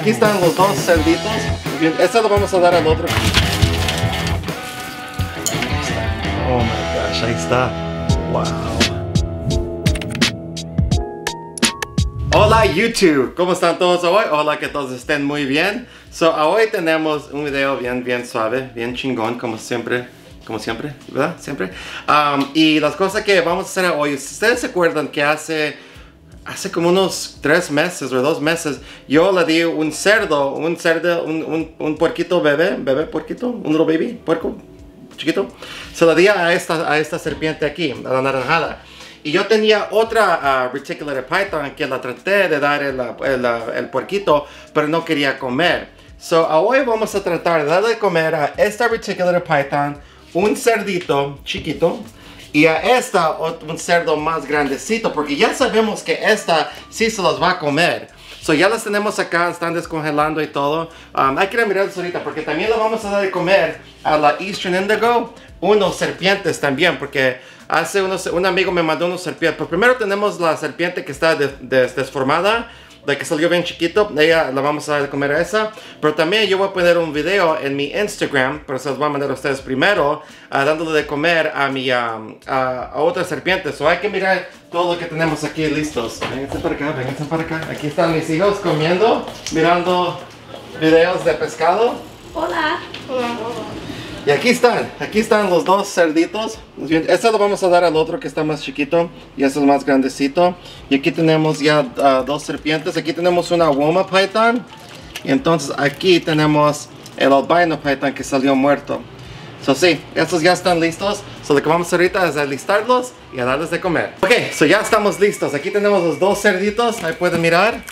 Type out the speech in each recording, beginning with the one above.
aquí están los dos cerditos. Este lo vamos a dar al otro. Oh my gosh, ahí está. Wow. Hola YouTube, ¿cómo están todos hoy? Hola, que todos estén muy bien. So, hoy tenemos un video bien, bien suave, bien chingón, como siempre, como siempre, ¿verdad? Siempre. Um, y las cosas que vamos a hacer hoy, ¿ustedes se acuerdan que hace, hace como unos tres meses o dos meses, yo le di un cerdo, un cerdo, un, un, un puerquito bebé, bebé puerquito, un little baby, puerco, chiquito, se lo di a esta, a esta serpiente aquí, a la naranjada. Y yo tenía otra uh, Reticulated Python que la traté de dar el, el, el puerquito, pero no quería comer. So, hoy vamos a tratar de darle de comer a esta Reticulated Python un cerdito chiquito y a esta un cerdo más grandecito, porque ya sabemos que esta sí se los va a comer. So, ya las tenemos acá, están descongelando y todo. Um, hay que mirarlos ahorita, porque también le vamos a dar de comer a la Eastern Indigo unos serpientes también, porque hace unos, un amigo me mandó unos serpientes. Pues primero tenemos la serpiente que está des, des, desformada, la que salió bien chiquito, ella la vamos a dar de comer a esa. Pero también yo voy a poner un video en mi Instagram, pero se los voy a mandar a ustedes primero, uh, dándole de comer a mi um, a, a otra serpiente. So hay que mirar todo lo que tenemos aquí listos. Vénganse para acá, vénganse para acá. Aquí están mis hijos comiendo, mirando videos de pescado. Hola. Y aquí están, aquí están los dos cerditos. Este lo vamos a dar al otro que está más chiquito y este es más grandecito. Y aquí tenemos ya uh, dos serpientes. Aquí tenemos una Woma Python. Y entonces aquí tenemos el albino Python que salió muerto. So sí, estos ya están listos. So lo que vamos a ahorita es alistarlos y a darles de comer. Ok, so ya estamos listos. Aquí tenemos los dos cerditos, ahí pueden mirar.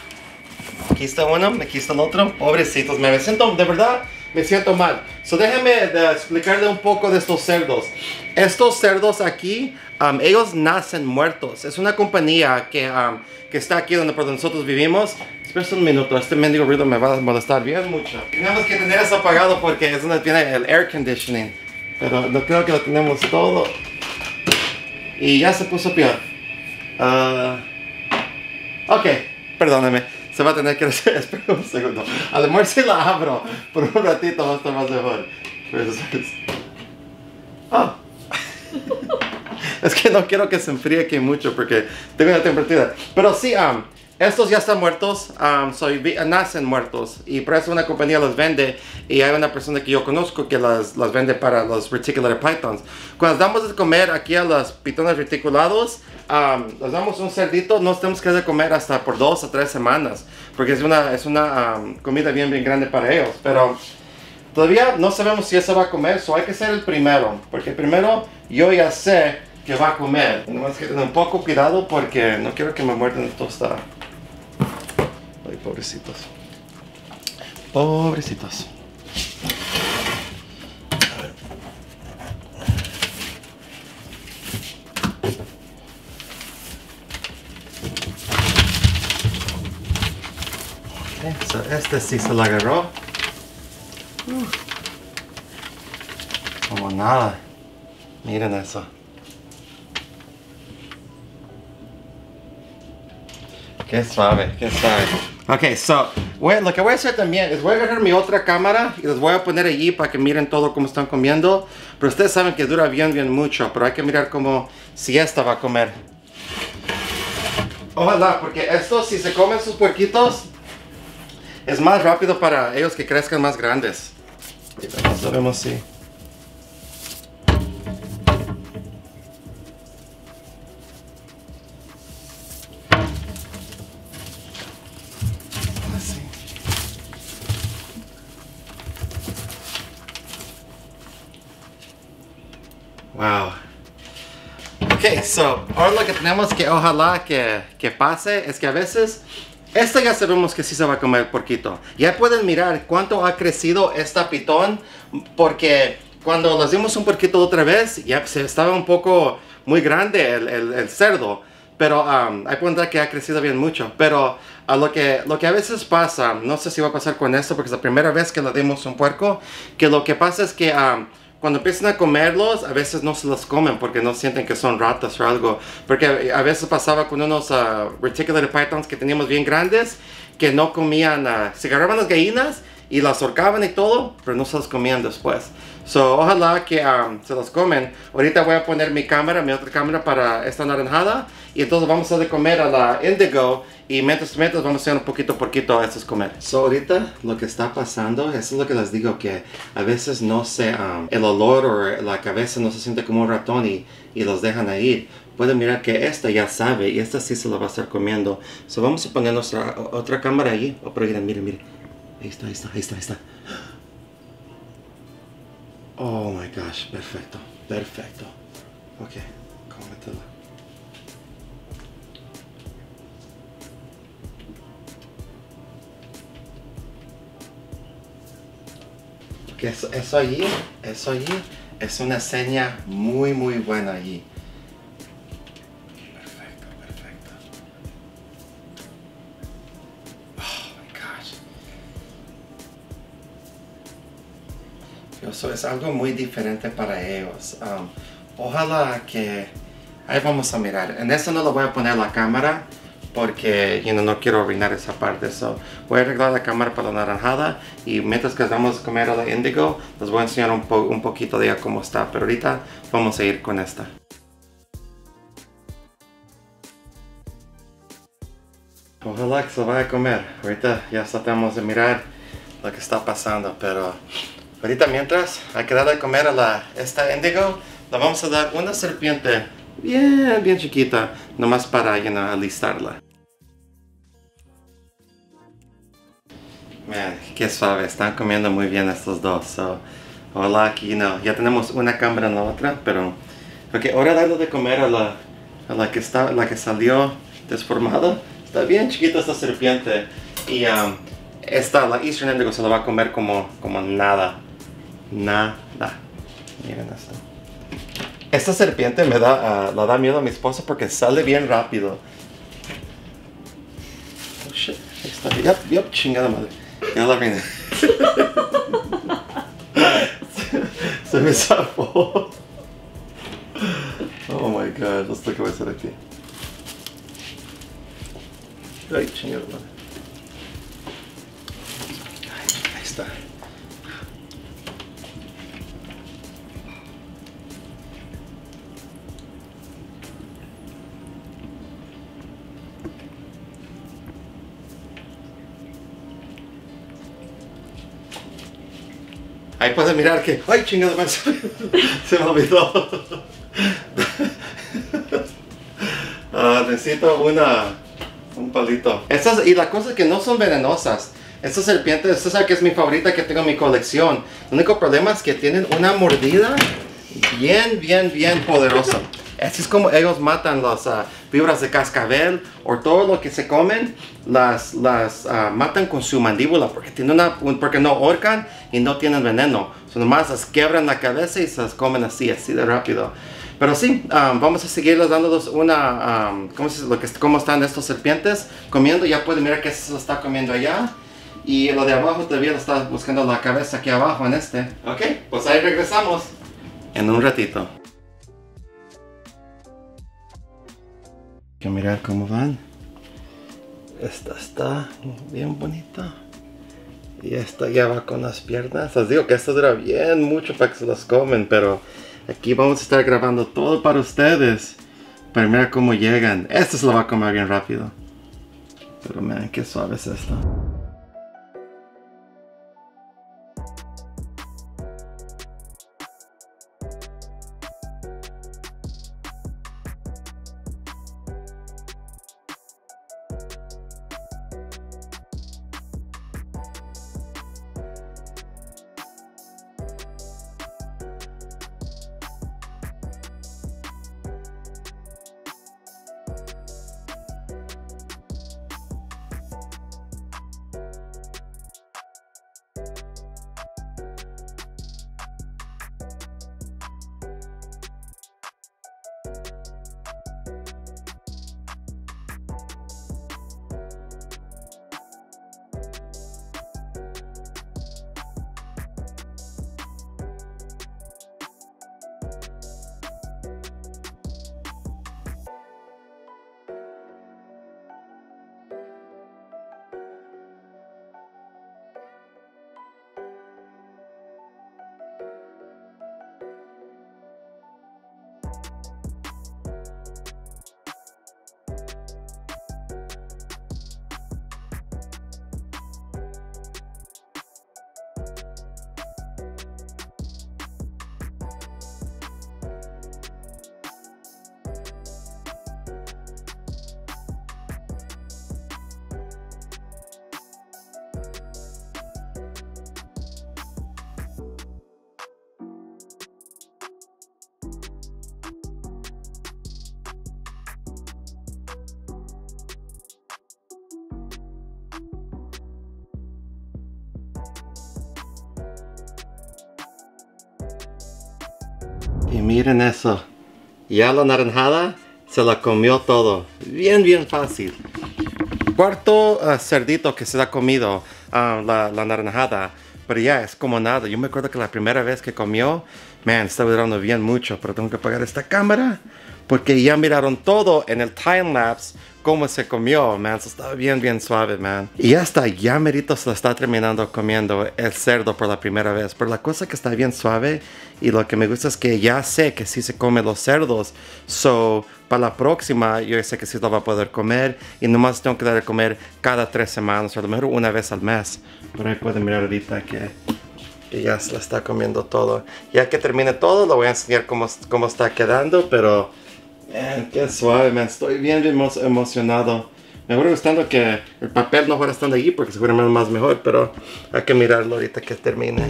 Aquí está uno, aquí está el otro. Pobrecitos, me siento, de verdad, me siento mal. So déjenme de explicarle un poco de estos cerdos. Estos cerdos aquí, um, ellos nacen muertos. Es una compañía que, um, que está aquí donde nosotros vivimos. Espera un minuto, este mendigo ruido me va a molestar bien mucho. Tenemos que tener eso apagado porque es donde tiene el air conditioning. Pero no creo que lo tenemos todo. Y ya se puso peor. Uh, ok, perdóname. Se va a tener que hacer. Espera un segundo. A lo mejor si la abro por un ratito va a estar más mejor. Ah. es que no quiero que se enfríe aquí mucho porque tengo una temperatura. Pero sí, um, estos ya están muertos. Um, soy, nacen muertos. Y por eso una compañía los vende. Y hay una persona que yo conozco que las, las vende para los reticulated pythons. Cuando damos de comer aquí a los pitones reticulados, um, les damos un cerdito. No tenemos que de comer hasta por dos o tres semanas. Porque es una, es una um, comida bien, bien grande para ellos. Pero todavía no sabemos si eso va a comer. So hay que ser el primero. Porque primero yo ya sé que va a comer. Nomás que tener un poco cuidado porque no quiero que me muerdan el tostada. Pobrecitos. Pobrecitos. A ver. Ok, so este sí se lo agarró. Uh. Como nada. Miren eso. Qué suave, qué suave. Ok, so, voy- lo que voy a hacer también es voy a agarrar mi otra cámara y les voy a poner allí para que miren todo cómo están comiendo. Pero ustedes saben que dura bien, bien mucho, pero hay que mirar cómo si esta va a comer. Ojalá, porque estos, si se comen sus puerquitos, es más rápido para ellos que crezcan más grandes. No sabemos si. Lo que tenemos que ojalá que, que pase es que a veces, esta ya sabemos que sí se va a comer porquito. Ya pueden mirar cuánto ha crecido esta pitón, porque cuando les dimos un porquito otra vez, ya se estaba un poco muy grande el, el- el cerdo. Pero um, hay pueden ver que ha crecido bien mucho. Pero a lo, que, lo que a veces pasa, no sé si va a pasar con esto, porque es la primera vez que le dimos un puerco, que lo que pasa es que um, cuando empiezan a comerlos, a veces no se los comen porque no sienten que son ratas o algo. Porque a veces pasaba con unos uh, reticulated pythons que teníamos bien grandes, que no comían, ah, se agarraban las gallinas y las ahorcaban y todo, pero no se las comían después. So, ojalá que um, se las comen. Ahorita voy a poner mi cámara, mi otra cámara para esta naranjada. Y entonces vamos a comer a la indigo. Y mientras, mientras vamos a hacer un poquito poquito a estos comer. So, ahorita lo que está pasando, eso es lo que les digo, que a veces no se, um, el olor o la cabeza no se siente como un ratón y, y los dejan ahí. Pueden mirar que esta ya sabe y esta sí se la va a estar comiendo. So, vamos a poner nuestra otra cámara ahí. Oh, pero miren, miren. Ahí está, ahí está, ahí está, ahí está. Oh my gosh, perfecto, perfecto. Ok, cómetela. Que eso, eso allí, eso allí es una seña muy muy buena allí. Eso es algo muy diferente para ellos. Um, ojalá que... Ahí vamos a mirar. En eso no lo voy a poner la cámara porque you know, no quiero arruinar esa parte. So, voy a arreglar la cámara para la naranjada y mientras que vamos a comer a la indigo, les voy a enseñar un, po un poquito de cómo está. Pero ahorita vamos a ir con esta. Ojalá que se vaya a comer. Ahorita ya tratamos de mirar lo que está pasando, pero ahorita mientras hay que darle de comer a la, esta indigo, le vamos a dar una serpiente bien, bien chiquita, nomás para you know, alistarla. Man, qué suave, están comiendo muy bien estos dos. So, ojalá que, you know, ya tenemos una cámara en la otra, pero... Ok, ahora darle de comer a la, a la, que, está, la que salió desformada. Está bien chiquita esta serpiente. Y um, esta, la Eastern Indigo, se la va a comer como, como nada. Nada. Miren esto. Esta serpiente me da, uh, la da miedo a mi esposa porque sale bien rápido. Oh shit. Ahí está. Yep, yep, chingada madre. Ya la vine. se, me zafó. Oh my god, esto que voy a hacer aquí. Ay, chingada madre. Ahí está. Ahí pueden mirar que... ¡Ay, chingada! Se me olvidó. Ah, necesito una... Un palito. Estas, y la cosa es que no son venenosas. Estas serpientes, esta sabe que es mi favorita que tengo en mi colección. El único problema es que tienen una mordida bien, bien, bien poderosa. Así es como ellos matan las uh, fibras de cascabel o todo lo que se comen, las, las uh, matan con su mandíbula porque, tienen una, porque no ahorcan y no tienen veneno. So, nomás las quebran la cabeza y se las comen así, así de rápido. Pero sí, um, vamos a seguirles dándoles una, ¿cómo, se, lo que, cómo están estos serpientes comiendo. Ya pueden mirar que se lo está comiendo allá. Y lo de abajo todavía lo está buscando la cabeza aquí abajo en este. Ok, pues ahí regresamos en un ratito. Que mirar cómo van. Esta está bien bonita. Y esta ya va con las piernas. Les digo que esta dura bien mucho para que se las comen, pero aquí vamos a estar grabando todo para ustedes. Para mirar cómo llegan. Esta se la va a comer bien rápido. Pero miren qué suave es esta. Y miren eso. Ya la naranjada se la comió todo. Bien, bien fácil. Cuarto ah, cerdito que se ha comido ah, la, la naranjada. Pero ya es como nada. Yo me acuerdo que la primera vez que comió, man, estaba durando bien mucho. Pero tengo que apagar esta cámara. Porque ya miraron todo en el time lapse cómo se comió, man. So, estaba bien, bien suave, man. Y ya está, ya merito se lo está terminando comiendo el cerdo por la primera vez. Pero la cosa que está bien suave y lo que me gusta es que ya sé que sí se come los cerdos. So, para la próxima yo sé que sí lo va a poder comer y nomás tengo que dar de comer cada tres semanas o a lo mejor una vez al mes. Pero ahí pueden mirar ahorita que, que ya se la está comiendo todo. Ya que termine todo, lo voy a enseñar cómo, cómo está quedando, pero Man, qué suave, man. Estoy bien, bien emocionado. Me hubiera gustando que el papel no fuera estando allí porque seguramente más mejor, pero hay que mirarlo ahorita que termine.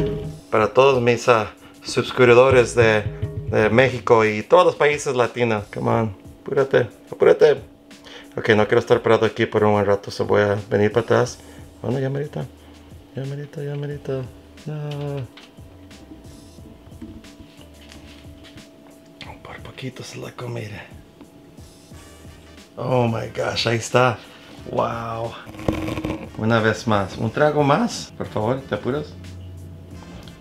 Para todos mis uh, suscriptores de, de, México y todos los países latinos, come on, apúrate, apúrate. Ok, no quiero estar parado aquí por un buen rato, se voy a venir para atrás. Bueno, ya merita, ya merita, ya merita. No. poquito se la comeré. Oh my gosh, ahí está. Wow. Una vez más. Un trago más, por favor, ¿te apuras?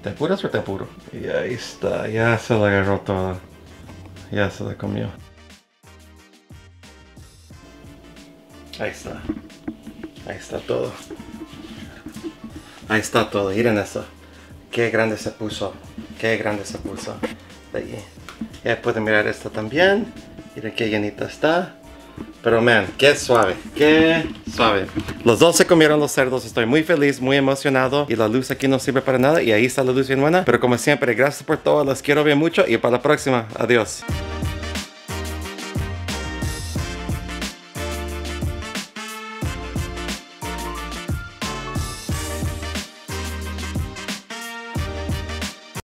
¿Te apuras o te apuro? Y ahí está, ya se la agarró toda. Ya se la comió. Ahí está. Ahí está todo. Ahí está todo, miren eso. Qué grande se puso. Qué grande se puso. Ahí. Ya pueden mirar esta también. Miren qué llenita está. Pero man, qué suave, qué suave. Los dos se comieron los cerdos, estoy muy feliz, muy emocionado. Y la luz aquí no sirve para nada y ahí está la luz bien buena. Pero como siempre, gracias por todo, los quiero bien mucho y para la próxima, adiós.